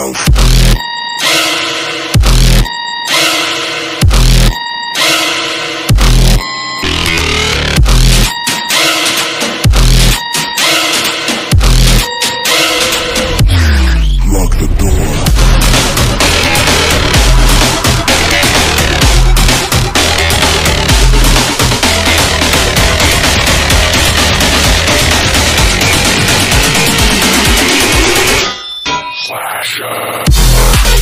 down. Action.